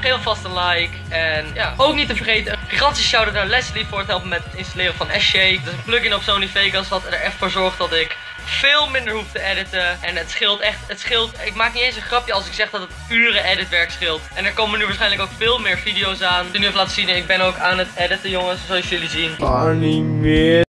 Geef vast een like. En ja, ook niet te vergeten, een gigantische shout-out naar Leslie voor het helpen met het installeren van S-Shake. Dat is een plugin op Sony Vegas wat er echt voor zorgt dat ik veel minder hoef te editen. En het scheelt echt, het scheelt, ik maak niet eens een grapje als ik zeg dat het uren editwerk scheelt. En er komen nu waarschijnlijk ook veel meer video's aan. Ik nu even laten zien, ik ben ook aan het editen jongens, zoals jullie zien. Kan niet meer.